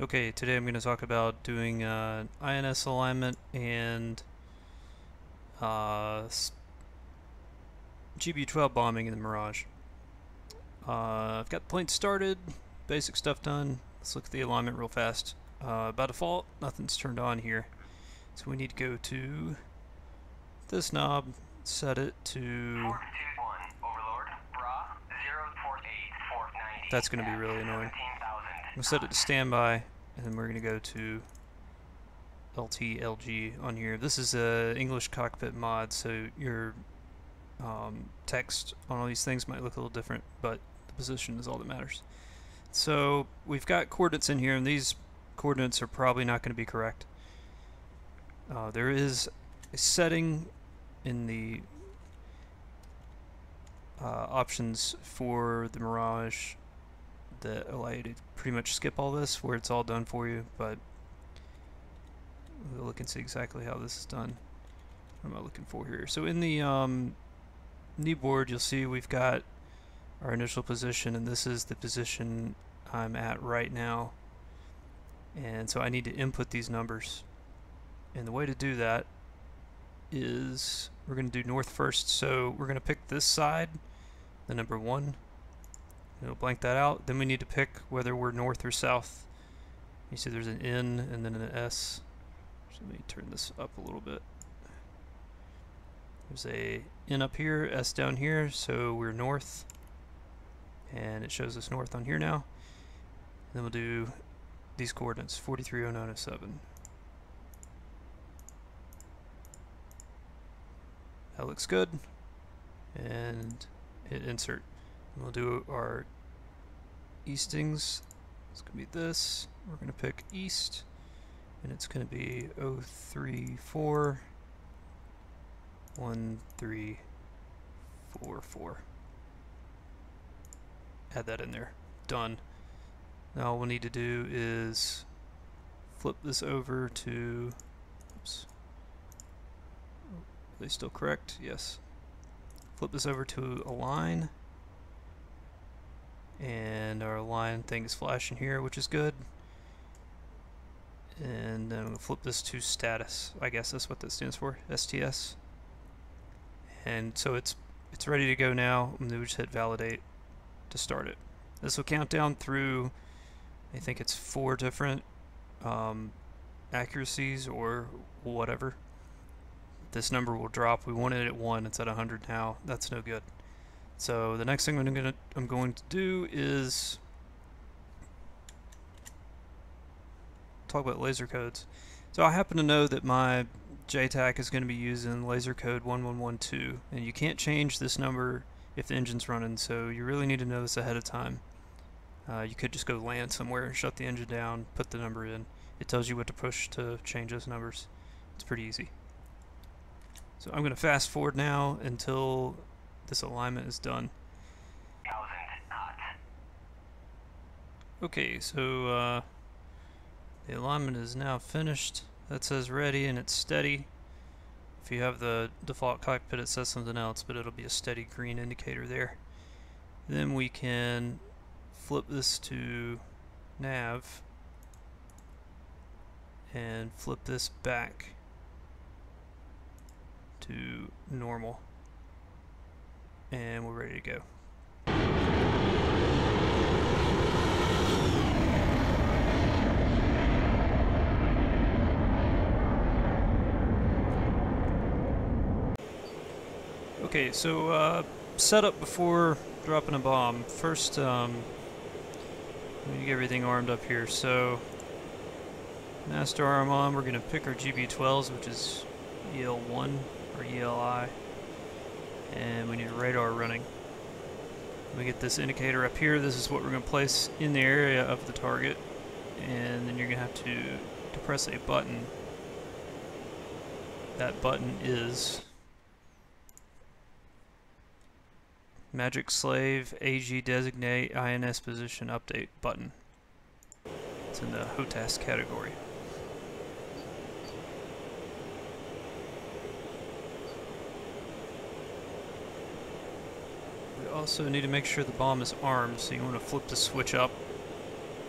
Okay, today I'm going to talk about doing uh, INS alignment and uh, GBU-12 bombing in the Mirage. Uh, I've got the plane started, basic stuff done. Let's look at the alignment real fast. Uh, by default, nothing's turned on here. So we need to go to this knob, set it to... That's going to be really annoying. Set it to standby, and then we're going to go to LTLG on here. This is a English cockpit mod, so your um, text on all these things might look a little different, but the position is all that matters. So we've got coordinates in here, and these coordinates are probably not going to be correct. Uh, there is a setting in the uh, options for the Mirage that allow you to pretty much skip all this where it's all done for you, but we'll look and see exactly how this is done. What am I looking for here? So in the um, board, you'll see we've got our initial position, and this is the position I'm at right now. And so I need to input these numbers. And the way to do that is we're going to do north first. So we're going to pick this side, the number one, It'll blank that out. Then we need to pick whether we're north or south. You see there's an N and then an S. So let me turn this up a little bit. There's a N up here, S down here, so we're north. And it shows us north on here now. And then we'll do these coordinates, 430907. That looks good. And hit insert. We'll do our eastings. It's going to be this. We're going to pick east. And it's going to be 034 1344. Add that in there. Done. Now all we'll need to do is flip this over to oops. Are they still correct? Yes. Flip this over to align and our line thing is flashing here which is good. And then I'm going to flip this to status. I guess that's what that stands for STS and so it's it's ready to go now. And then we just hit validate to start it. This will count down through I think it's four different um, accuracies or whatever. This number will drop. We wanted it at one. It's at a 100 now. That's no good so the next thing I'm going to I'm going to do is talk about laser codes. So I happen to know that my JTAC is going to be using laser code 1112 and you can't change this number if the engine's running so you really need to know this ahead of time. Uh, you could just go land somewhere, and shut the engine down, put the number in. It tells you what to push to change those numbers. It's pretty easy. So I'm going to fast forward now until this alignment is done. Okay, so uh, the alignment is now finished. That says ready and it's steady. If you have the default cockpit it says something else, but it'll be a steady green indicator there. Then we can flip this to nav and flip this back to normal and we're ready to go. Okay, so uh, setup before dropping a bomb. First, um, let me get everything armed up here. So, master arm on, we're going to pick our GBU-12s, which is EL1 or ELI and we need radar running. We get this indicator up here. This is what we're going to place in the area of the target, and then you're going to have to, to press a button. That button is Magic Slave AG Designate INS Position Update button. It's in the HOTAS category. Also need to make sure the bomb is armed, so you want to flip the switch up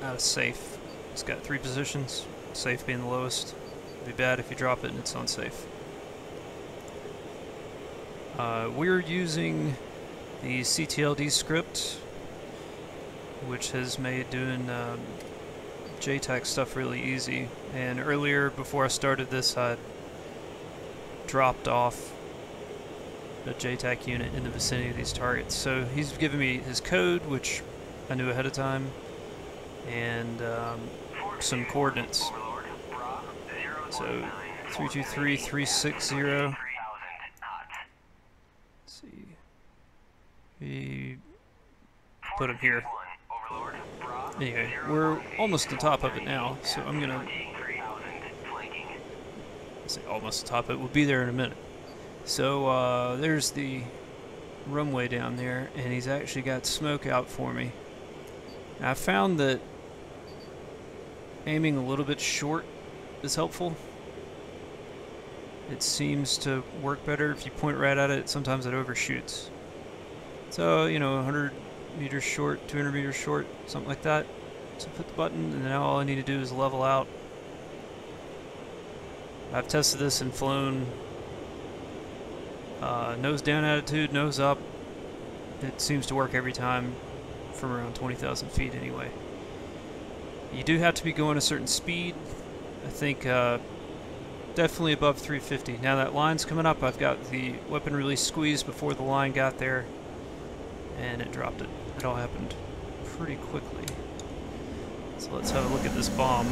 out of safe It's got three positions, safe being the lowest. It'd be bad if you drop it and it's unsafe. Uh, we're using the CTLD script, which has made doing um, JTAC stuff really easy. And earlier, before I started this, I dropped off a JTAC unit in the vicinity of these targets. So he's given me his code, which I knew ahead of time, and um, some coordinates. So 323360. Let's see. We put him here. Anyway, we're almost the top of it now, so I'm gonna say almost the top of it. We'll be there in a minute. So uh, there's the runway down there, and he's actually got smoke out for me. I found that aiming a little bit short is helpful. It seems to work better if you point right at it. Sometimes it overshoots. So, you know, 100 meters short, 200 meters short, something like that. So put the button, and now all I need to do is level out. I've tested this and flown uh, nose down attitude, nose up. It seems to work every time from around 20,000 feet anyway. You do have to be going a certain speed. I think uh, definitely above 350. Now that line's coming up, I've got the weapon release squeezed before the line got there, and it dropped it. It all happened pretty quickly. So let's have a look at this bomb.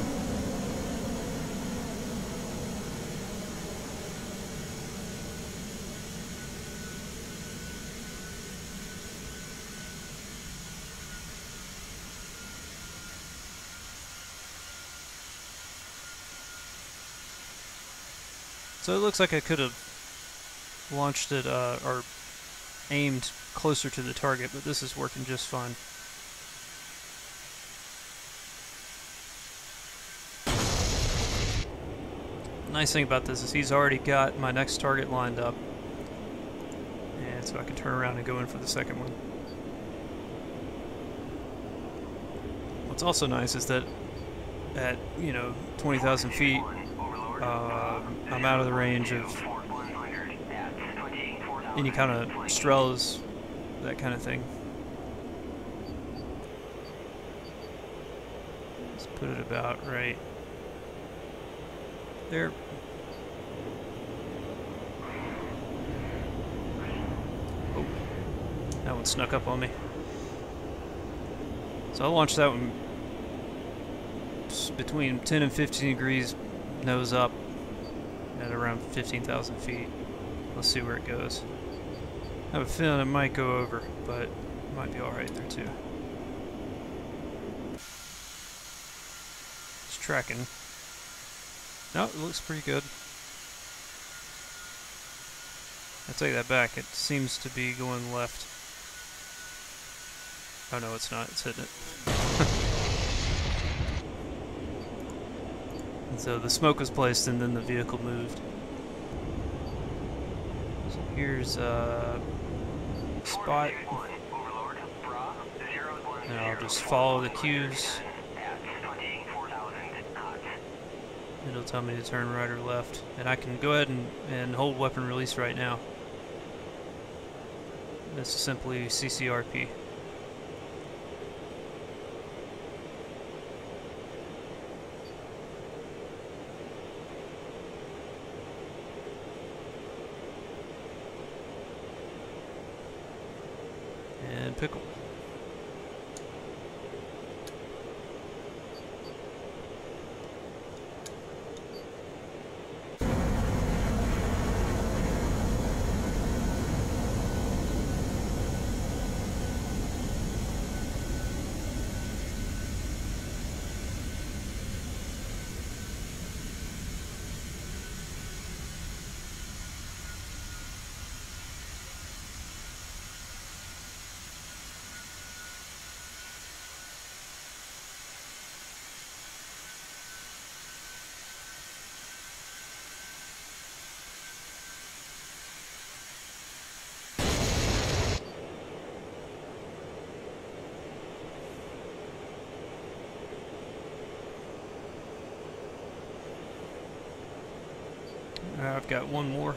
So it looks like I could have launched it uh, or aimed closer to the target, but this is working just fine. Nice thing about this is he's already got my next target lined up. And so I can turn around and go in for the second one. What's also nice is that at, you know, 20,000 feet, uh, I'm out of the range of any kind of Strelas, that kind of thing. Let's put it about right there. Oh, that one snuck up on me. So I'll launch that one between 10 and 15 degrees nose up at around 15,000 feet. Let's see where it goes. I have a feeling it might go over, but it might be alright there too. It's tracking. No, it looks pretty good. I take that back, it seems to be going left. Oh no, it's not, it's hitting it. So the smoke was placed and then the vehicle moved. So here's a spot. And I'll just follow the cues. It'll tell me to turn right or left. And I can go ahead and, and hold weapon release right now. This is simply CCRP. pickle. I've got one more.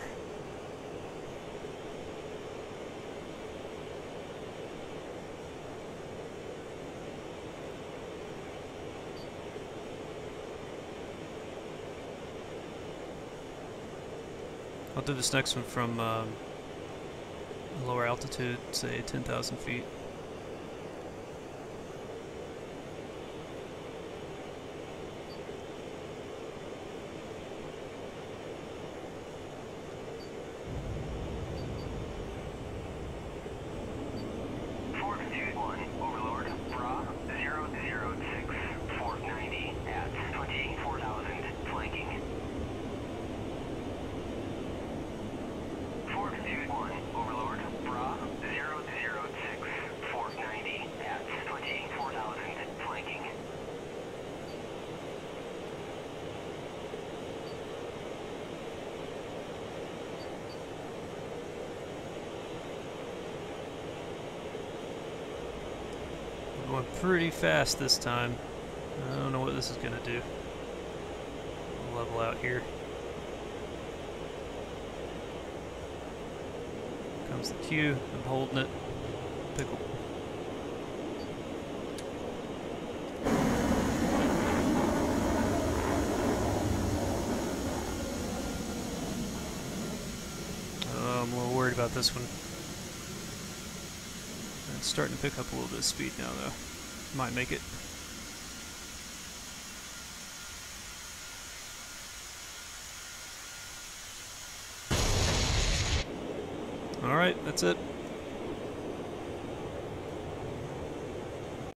I'll do this next one from um, lower altitude, say 10,000 feet. Pretty fast this time. I don't know what this is going to do. Level out here. Comes the cue. I'm holding it. Pickle. Oh, I'm a little worried about this one. It's starting to pick up a little bit of speed now, though. Might make it. Alright, that's it.